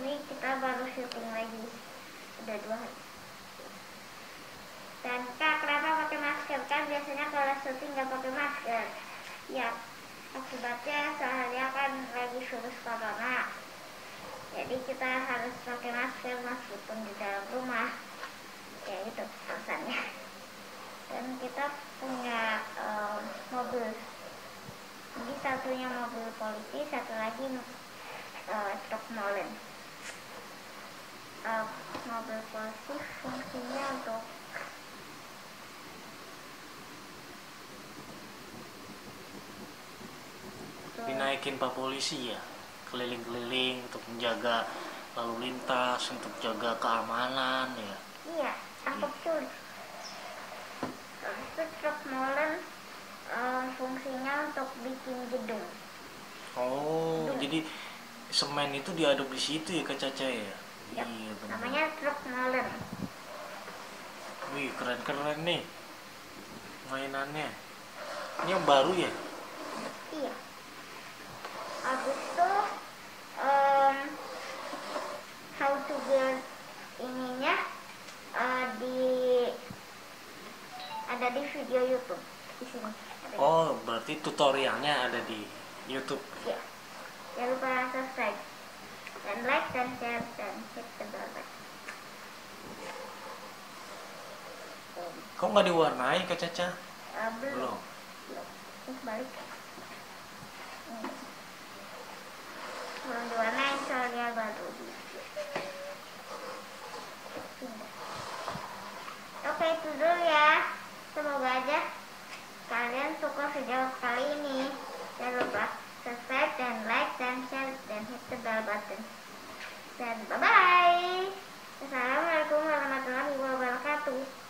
ini kita baru syuting lagi. Udah dua hari. Dan kak kenapa pakai masker? Kan biasanya kalau syuting nggak pakai masker. Ya akibatnya soalnya kan lagi virus corona. Jadi kita harus pakai masker meskipun di dalam rumah. Ya itu alasannya. Dan kita punya um, mobil. Jadi satunya mobil polisi satu lagi uh, truk molen uh, mobil polisi fungsinya untuk dinaikin pak polisi ya. Keliling-keliling untuk menjaga lalu lintas untuk jaga keamanan ya. Iya aku betul itu truk molen um, fungsinya untuk bikin gedung. Oh Gedung. jadi semen itu diaduk di situ ya kak Caca ya Yap, iya benar. Namanya truk molen wih keren-keren nih mainannya. Ini yang baru ya? Iya. Habis itu um, how to build ininya uh, di ada di video YouTube di sini. Ada. oh berarti tutorialnya ada di YouTube. Ya. Jangan lupa subscribe dan like dan share dan hit the bell button. Um, kok nggak diwarnai kak Caca uh, belum. belum balik. Hmm. Belum diwarnain soalnya baru. Oke itu dulu ya. Semoga aja kalian suka video kali ini. Jangan lupa subscribe dan like dan share dan hit the bell button. Dan bye bye. Assalamualaikum warahmatullahi wabarakatuh.